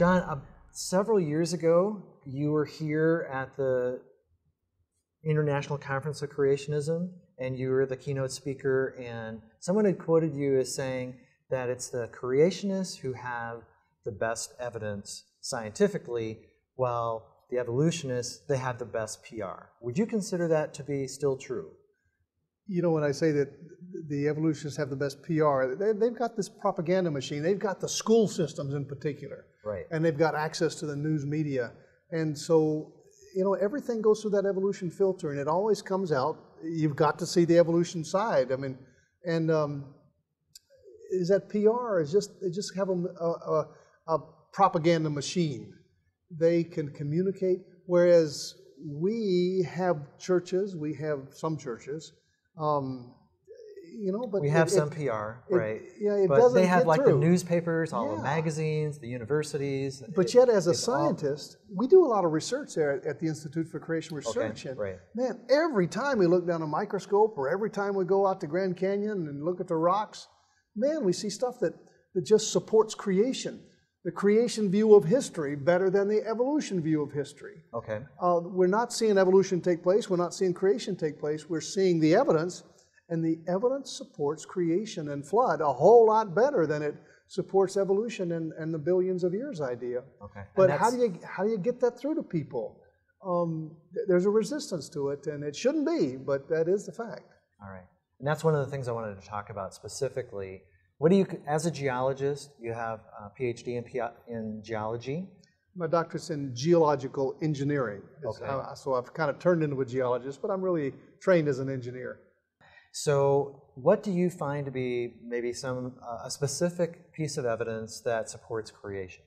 John, uh, several years ago, you were here at the International Conference of Creationism, and you were the keynote speaker, and someone had quoted you as saying that it's the creationists who have the best evidence scientifically, while the evolutionists, they have the best PR. Would you consider that to be still true? You know, when I say that the evolutionists have the best PR, they, have got this propaganda machine. They've got the school systems in particular. Right. And they've got access to the news media. And so, you know, everything goes through that evolution filter and it always comes out. You've got to see the evolution side. I mean, and um, is that PR? Is just, they just have a, a, a propaganda machine. They can communicate, whereas we have churches, we have some churches, um, you know, but we have it, some it, PR, right? yeah, it but doesn't they have like through. the newspapers, all Yeah. the magazines, the universities. But yet, as a it's all- scientist, we do a lot of research there at, at the Institute for Creation Okay, Research. and right. man, every time we look down a microscope or every time we go out to Grand Canyon and look at the rocks, man, we see stuff that, that just supports creation. The creation view of history better than the evolution view of history. Okay. Uh, we're not seeing evolution take place, we're not seeing creation take place, we're seeing the evidence, and the evidence supports creation and flood a whole lot better than it supports evolution and, and the billions of years idea. Okay. But how do you how do you get that through to people? Um, th- there's a resistance to it, and it shouldn't be, but that is the fact. All right. And that's one of the things I wanted to talk about specifically. What do you, as a geologist, you have a PhD in, P- in geology. My doctorate's in geological engineering, Okay. uh, so I've kind of turned into a geologist, but I'm really trained as an engineer. So, what do you find to be maybe some uh, a specific piece of evidence that supports creation?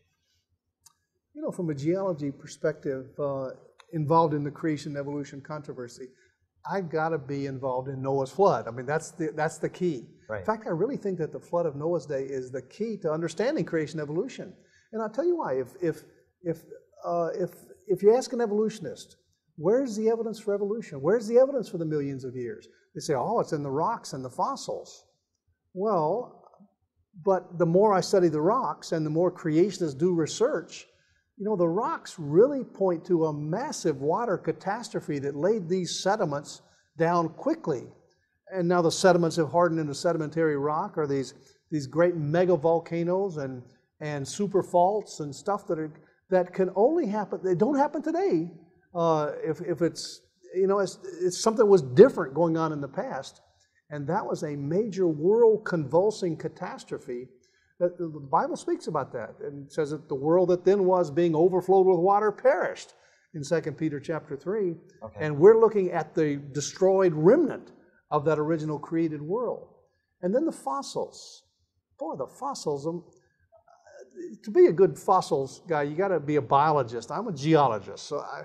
You know, from a geology perspective, uh, involved in the creation evolution controversy, I've got to be involved in Noah's flood. I mean, that's the, that's the key. Right. In fact, I really think that the flood of Noah's day is the key to understanding creation evolution. And I'll tell you why. If, if, if, uh, if, if you ask an evolutionist, where's the evidence for evolution? Where's the evidence for the millions of years? They say, oh, it's in the rocks and the fossils. Well, but the more I study the rocks and the more creationists do research, you know, the rocks really point to a massive water catastrophe that laid these sediments down quickly. And now the sediments have hardened into sedimentary rock, or these, these great mega volcanoes and, and super faults and stuff that, are, that can only happen, they don't happen today. Uh, if, if it's, you know, it's, it's something was different going on in the past. And that was a major world convulsing catastrophe. That the Bible speaks about that and says that the world that then was being overflowed with water perished in 2 Peter chapter 3. Okay. And we're looking at the destroyed remnant of that original created world. And then the fossils. Boy, the fossils. um, to be a good fossils guy, you got to be a biologist. I'm a geologist, so I,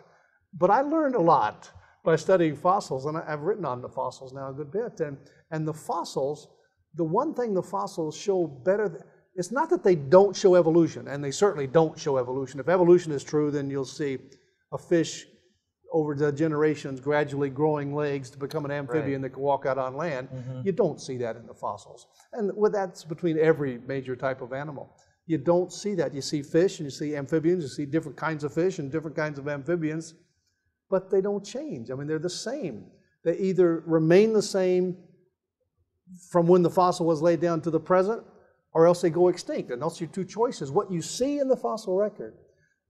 but I learned a lot by studying fossils, and I've written on the fossils now a good bit. And and the fossils, the one thing the fossils show better, th- it's not that they don't show evolution, and they certainly don't show evolution. If evolution is true, then you'll see a fish over the generations gradually growing legs to become an amphibian that can walk out on land. Mm-hmm. You don't see that in the fossils. And well, that's between every major type of animal. You don't see that. You see fish and you see amphibians, you see different kinds of fish and different kinds of amphibians, but they don't change. I mean, they're the same. They either remain the same from when the fossil was laid down to the present, or else they go extinct. And are your two choices. What you see in the fossil record,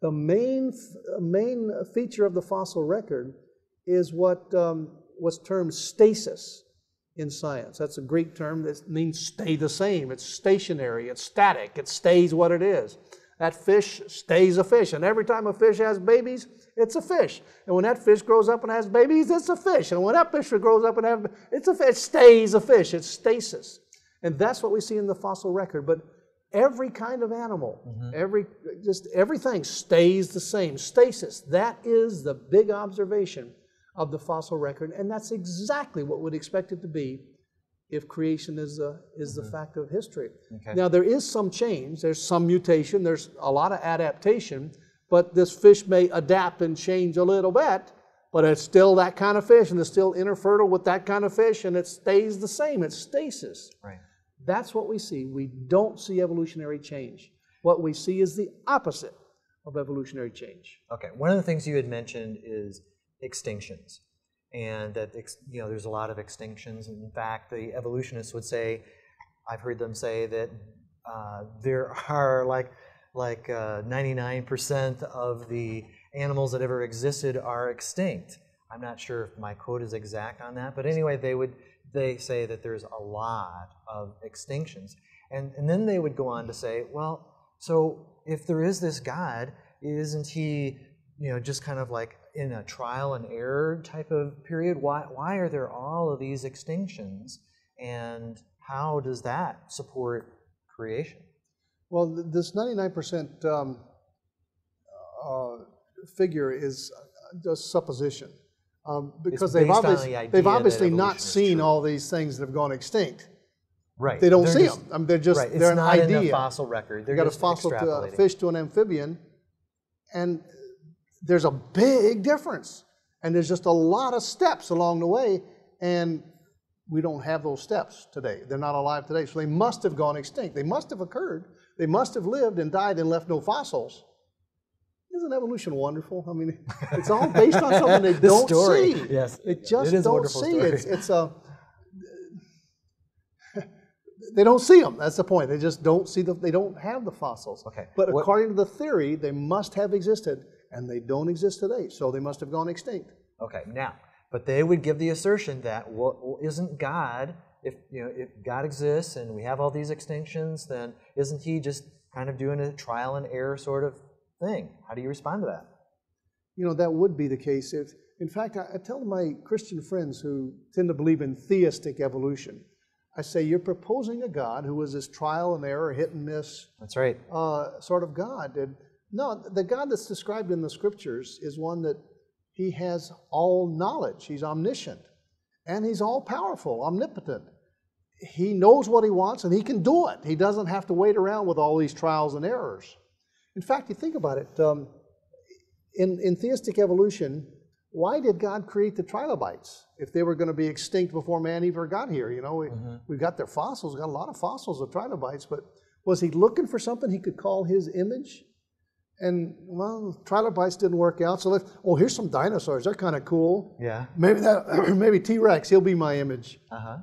the main, main feature of the fossil record is what um, was termed stasis in science. That's a Greek term that means stay the same. It's stationary, it's static, it stays what it is. That fish stays a fish, and every time a fish has babies, it's a fish. And when that fish grows up and has babies, it's a fish. And when that fish grows up and has, it's a fish. It stays a fish. It's stasis, and that's what we see in the fossil record. But every kind of animal, mm-hmm. every just everything stays the same. Stasis. That is the big observation of the fossil record, and that's exactly what we'd expect it to be if creation is the is the mm-hmm. fact of history. Okay. Now there is some change. There's some mutation. There's a lot of adaptation, but this fish may adapt and change a little bit. But it's still that kind of fish, and it's still interfertile with that kind of fish, and it stays the same. It's stasis. Right. That's what we see. We don't see evolutionary change. What we see is the opposite. of evolutionary change. Okay, one of the things you had mentioned is extinctions, and that you know there's a lot of extinctions. In fact, the evolutionists would say, I've heard them say that uh, there are like like uh, 99% of the animals that ever existed are extinct. I'm not sure if my quote is exact on that, but anyway, they would they say that there's a lot of extinctions, and and then they would go on to say, well, so if there is this God, isn't he, you know, just kind of like in a trial and error type of period? Why why are there all of these extinctions, and how does that support creation? Well, this 99% um, uh, figure is uh, just supposition. Um, because they've, based on obvious- the they've obviously not seen all these things that have gone extinct. Right. They don't They're see just- them. I mean, they're just right. they're it's an not idea. in the fossil record. They're you got a fossil to a fish to an amphibian, and there's a big difference. And there's just a lot of steps along the way, and we don't have those steps today. They're not alive today, so they must have gone extinct. They must have occurred. They must have lived and died and left no fossils. Isn't evolution wonderful? I mean, it's all based on something they The don't story, see. yes. they It just is a don't see. story. It's it's uh, a they don't see them. That's the point. They just don't see the. They don't have the fossils. Okay. But What- according to the theory, they must have existed, and they don't exist today. So they must have gone extinct. Okay, now, but they would give the assertion that well, isn't God, if you know, if God exists and we have all these extinctions, then isn't He just kind of doing a trial and error sort of thing? How do you respond to that? You know that would be the case if. In fact, I, I tell my Christian friends who tend to believe in theistic evolution, I say you're proposing a God who is this trial and error, hit and miss That's right. uh, sort of God. And no, the God that's described in the scriptures is one that he has all knowledge. He's omniscient and he's all powerful, omnipotent. He knows what he wants and he can do it. He doesn't have to wait around with all these trials and errors. In fact, you think about it, um, in, in theistic evolution, why did God create the trilobites if they were going to be extinct before man even got here? You know, we, we've got their fossils, we've got a lot of fossils of trilobites, but was he looking for something he could call his image? And well, trilobites didn't work out, so let's, oh, here's some dinosaurs. They're kind of cool. Yeah. Maybe that, maybe T Rex, he'll be my image. Uh huh.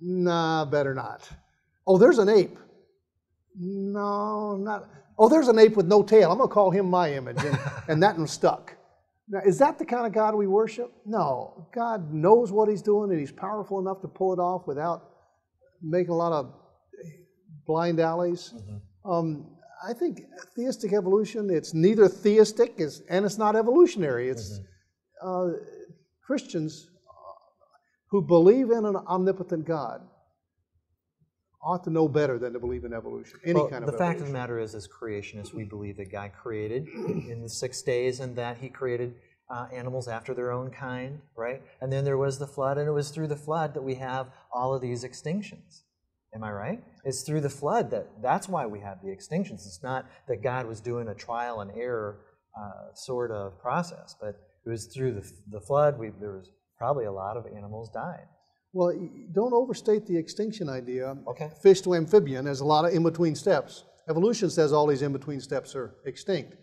Nah, better not. Oh, there's an ape. No, not. Oh, there's an ape with no tail. I'm going to call him my image. And, and that one stuck. Now, is that the kind of God we worship? No. God knows what he's doing and he's powerful enough to pull it off without making a lot of blind alleys. Um, I think theistic evolution, it's neither theistic it's, and it's not evolutionary. It's uh, Christians who believe in an omnipotent God ought to know better than to believe in evolution, any Well, kind of the of fact of the matter is, as creationists, we believe that God created in the six days and that He created uh, animals after their own kind, right? And then there was the flood, and it was through the flood that we have all of these extinctions. Am I right? It's through the flood that that's why we have the extinctions. It's not that God was doing a trial and error uh, sort of process, but it was through the, the flood. We, there was probably a lot of animals died. Well, don't overstate the extinction idea. Okay. Fish to amphibian, there's a lot of in between steps. Evolution says all these in between steps are extinct.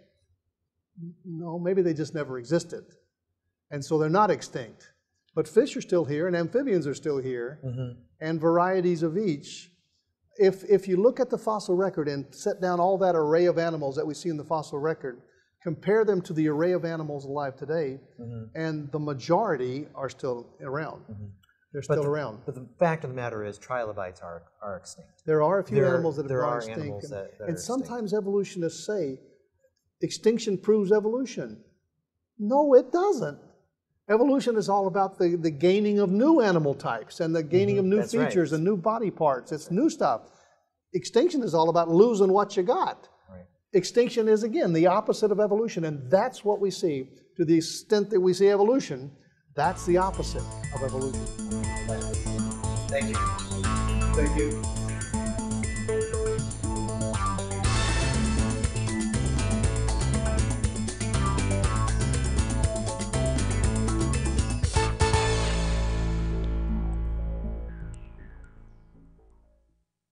No, maybe they just never existed. And so they're not extinct. But fish are still here, and amphibians are still here, mm-hmm. and varieties of each. If, if you look at the fossil record and set down all that array of animals that we see in the fossil record, compare them to the array of animals alive today, mm-hmm. and the majority are still around. Mm-hmm. They're still the, around. But the fact of the matter is, trilobites are, are extinct. There are a few There- animals that have there gone are extinct. animals and, that- that and extinct. sometimes evolutionists say extinction proves evolution. No, it doesn't. Evolution is all about the, the gaining of new animal types and the gaining of new Mm-hmm. That's right. features and new body parts. It's new stuff. Extinction is all about losing what you got. Right. Extinction is, again, the opposite of evolution, and that's what we see. To the extent that we see evolution, that's the opposite of evolution. Thank you. Thank you.